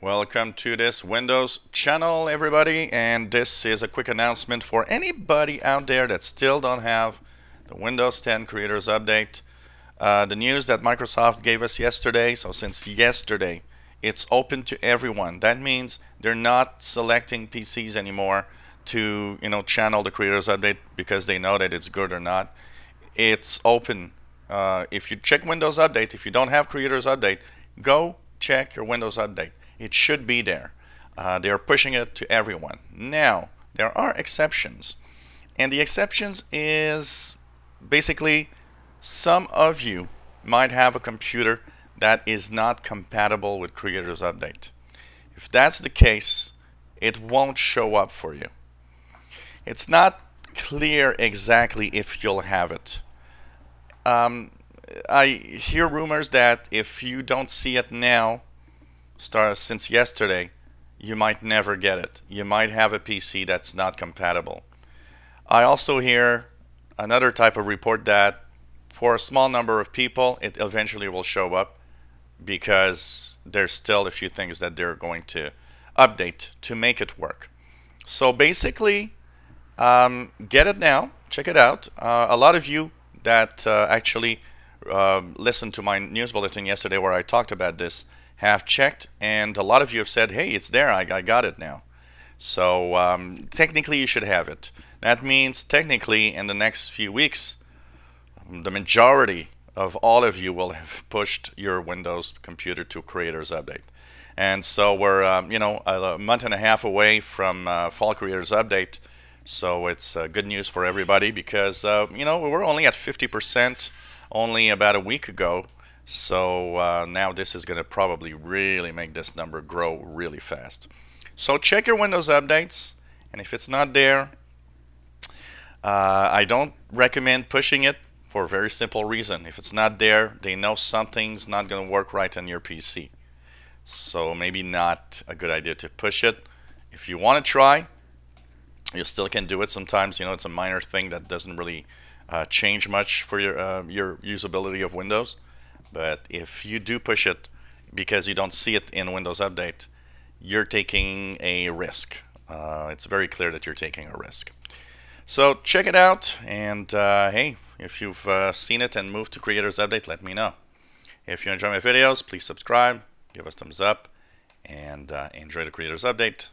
Welcome to this Windows channel everybody and this is a quick announcement for anybody out there that still don't have the Windows 10 Creators Update. Uh, the news that Microsoft gave us yesterday, so since yesterday it's open to everyone. That means they're not selecting PCs anymore to you know channel the Creators Update because they know that it's good or not. It's open. Uh, if you check Windows Update, if you don't have Creators Update, go check your Windows Update it should be there. Uh, they are pushing it to everyone. Now, there are exceptions. And the exceptions is basically some of you might have a computer that is not compatible with Creators Update. If that's the case, it won't show up for you. It's not clear exactly if you'll have it. Um, I hear rumors that if you don't see it now, start since yesterday, you might never get it. You might have a PC that's not compatible. I also hear another type of report that for a small number of people, it eventually will show up because there's still a few things that they're going to update to make it work. So basically, um, get it now, check it out. Uh, a lot of you that uh, actually uh, listened to my news bulletin yesterday where I talked about this have checked, and a lot of you have said, hey, it's there, I, I got it now. So um, technically you should have it. That means technically in the next few weeks, the majority of all of you will have pushed your Windows computer to Creators Update. And so we're, um, you know, a month and a half away from uh, Fall Creators Update. So it's uh, good news for everybody because, uh, you know, we were only at 50% only about a week ago. So uh, now this is going to probably really make this number grow really fast. So check your Windows updates, and if it's not there, uh, I don't recommend pushing it for a very simple reason. If it's not there, they know something's not going to work right on your PC. So maybe not a good idea to push it. If you want to try, you still can do it. Sometimes, you know, it's a minor thing that doesn't really uh, change much for your, uh, your usability of Windows. But if you do push it because you don't see it in Windows Update, you're taking a risk. Uh, it's very clear that you're taking a risk. So check it out, and uh, hey, if you've uh, seen it and moved to Creators Update, let me know. If you enjoy my videos, please subscribe, give us thumbs up, and uh, enjoy the Creators Update.